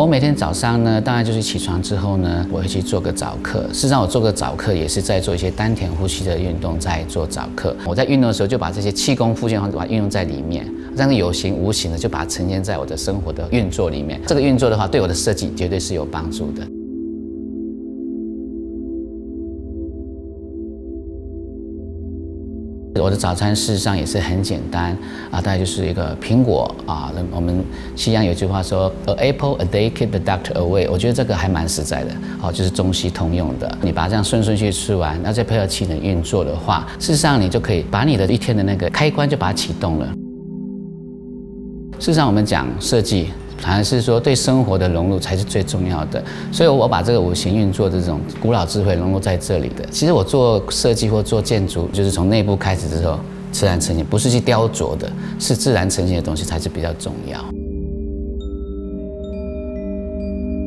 我每天早上呢，大概就是起床之后呢，我会去做个早课。事实上，我做个早课也是在做一些丹田呼吸的运动，在做早课。我在运动的时候就把这些气功、复健方法运用在里面，这样有形无形的就把它呈现在我的生活的运作里面。这个运作的话，对我的设计绝对是有帮助的。我的早餐事实上也是很简单啊，大概就是一个苹果啊。我们西洋有句话说，“A apple a day keep the doctor away”，我觉得这个还蛮实在的，好，就是中西通用的。你把它这样顺顺序吃完，然后再配合气能运作的话，事实上你就可以把你的一天的那个开关就把它启动了。事实上，我们讲设计。反而是说，对生活的融入才是最重要的。所以，我把这个五行运作这种古老智慧融入在这里的。其实，我做设计或做建筑，就是从内部开始之后，自然成型，不是去雕琢的，是自然成型的东西才是比较重要。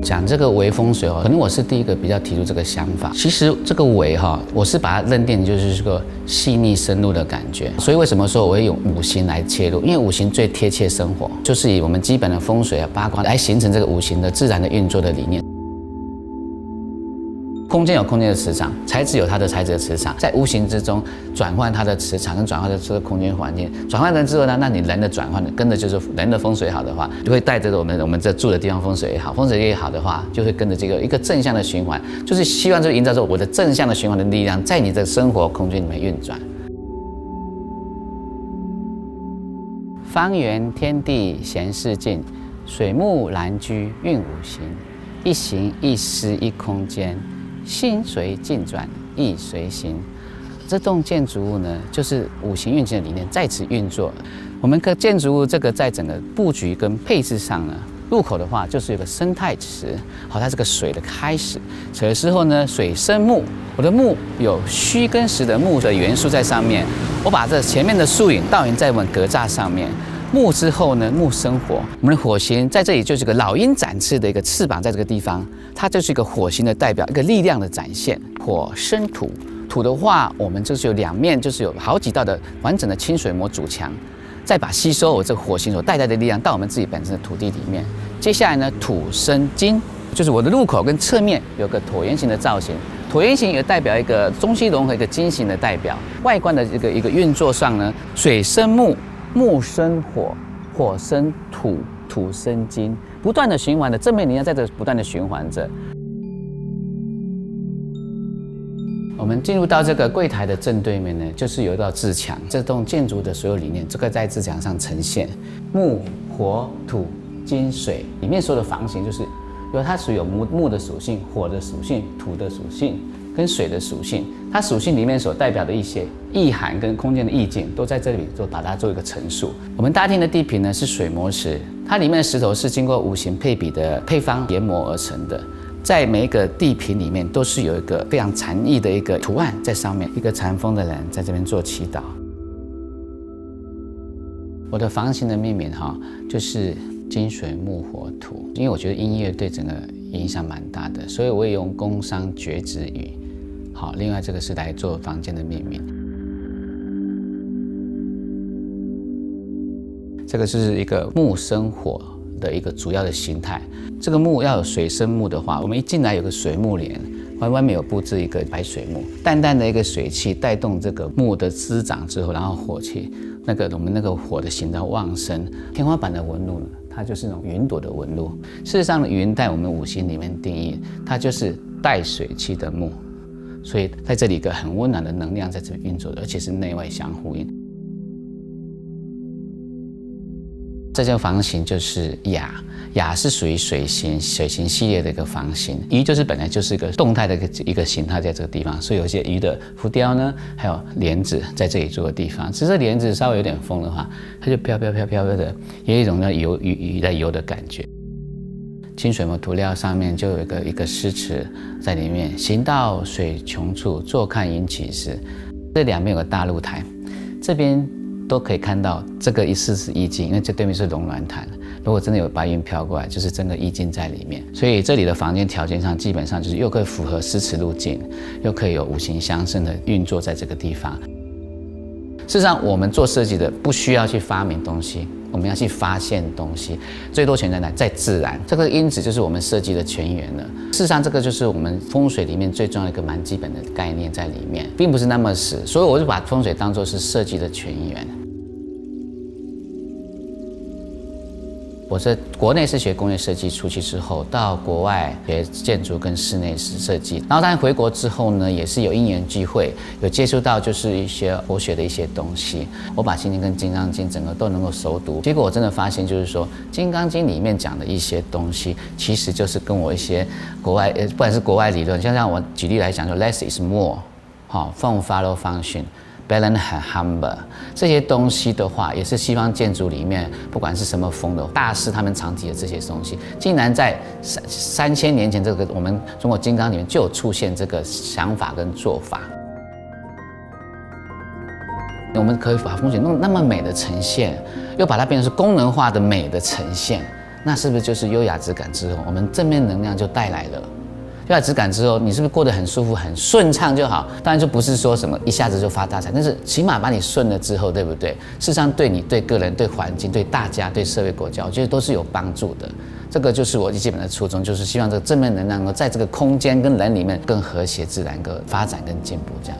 讲这个微风水哦，可能我是第一个比较提出这个想法。其实这个微哈，我是把它认定就是个细腻深入的感觉。所以为什么说我会用五行来切入？因为五行最贴切生活，就是以我们基本的风水啊、八卦来形成这个五行的自然的运作的理念。空间有空间的磁场，材质有它的材质的磁场，在无形之中转换它的磁场，跟转换的这个空间环境，转换成之后呢，那你人的转换跟着就是人的风水好的话，就会带着我们我们这住的地方风水也好，风水越好的话，就会跟着这个一个正向的循环，就是希望就营造出我的正向的循环的力量，在你的生活空间里面运转。方圆天地闲事静，水木兰居运五行，一行一思一空间。心随境转，意随行。这栋建筑物呢，就是五行运行的理念在此运作。我们个建筑物这个在整个布局跟配置上呢，入口的话就是有个生态池，好，它是个水的开始。水时候呢，水生木，我的木有虚跟实的木的元素在上面。我把这前面的树影倒影在我们格栅上面。木之后呢，木生火。我们的火星在这里就是个老鹰展翅的一个翅膀，在这个地方，它就是一个火星的代表，一个力量的展现。火生土，土的话，我们就是有两面，就是有好几道的完整的清水膜主墙，再把吸收我这个火星所带来的力量到我们自己本身的土地里面。接下来呢，土生金，就是我的入口跟侧面有个椭圆形的造型，椭圆形也代表一个中西融合一个金型的代表。外观的这个一个运作上呢，水生木。木生火，火生土，土生金，不断的循环的正面能量在这不断的循环着。我们进入到这个柜台的正对面呢，就是有一道自墙，这栋建筑的所有理念，这个在自墙上呈现。木、火、土、金、水，里面所有的房型就是，因为它属有木木的属性、火的属性、土的属性。跟水的属性，它属性里面所代表的一些意涵跟空间的意境，都在这里做把它做一个陈述。我们大厅的地坪呢是水磨石，它里面的石头是经过五行配比的配方研磨而成的，在每一个地坪里面都是有一个非常禅意的一个图案在上面，一个禅风的人在这边做祈祷。我的房型的命名哈，就是金水木火土，因为我觉得音乐对整个影响蛮大的，所以我也用工商绝子语。好，另外这个是来做房间的命名。这个是一个木生火的一个主要的形态。这个木要有水生木的话，我们一进来有个水木帘，外外面有布置一个白水木，淡淡的一个水汽带动这个木的滋长之后，然后火气，那个我们那个火的形状旺盛。天花板的纹路呢，它就是那种云朵的纹路。事实上，云在我们五行里面定义，它就是带水气的木。所以在这里一个很温暖的能量在这里运作的，而且是内外相呼应。这间房型就是雅，雅是属于水形水形系列的一个房型。鱼就是本来就是一个动态的一个一个形态，在这个地方，所以有些鱼的浮雕呢，还有莲子在这里做的地方。只是莲子稍微有点风的话，它就飘飘飘飘飘的，有一种呢游鱼鱼在游的感觉。清水模涂料上面就有一个一个诗词在里面：“行到水穷处，坐看云起时。”这两边有个大露台，这边都可以看到这个一丝是意境，因为这对面是龙銮潭。如果真的有白云飘过来，就是真的意境在里面。所以这里的房间条件上，基本上就是又可以符合诗词路径，又可以有五行相生的运作在这个地方。事实上，我们做设计的不需要去发明东西。我们要去发现东西，最多钱在哪？在自然，这个因子就是我们设计的泉源了。事实上，这个就是我们风水里面最重要的一个蛮基本的概念在里面，并不是那么死，所以我就把风水当做是设计的泉源。我在国内是学工业设计初期之后，到国外学建筑跟室内设计，然后当然回国之后呢，也是有因缘聚会，有接触到就是一些佛学的一些东西。我把《心经》跟《金刚经》整个都能够熟读，结果我真的发现，就是说《金刚经》里面讲的一些东西，其实就是跟我一些国外呃，不管是国外理论，像像我举例来讲，说 less is more，好，form follow function。Balance 很 humble，这些东西的话，也是西方建筑里面不管是什么风的大师他们常提的这些东西，竟然在三三千年前这个我们中国金刚里面就有出现这个想法跟做法。我们可以把风水弄那么美的呈现，又把它变成是功能化的美的呈现，那是不是就是优雅质感之后，我们正面能量就带来了？要质感之后，你是不是过得很舒服、很顺畅就好？当然就不是说什么一下子就发大财，但是起码把你顺了之后，对不对？事实上，对你、对个人、对环境、对大家、对社会国家，我觉得都是有帮助的。这个就是我基本的初衷，就是希望这个正面能量能够在这个空间跟人里面更和谐、自然、个发展跟进步这样。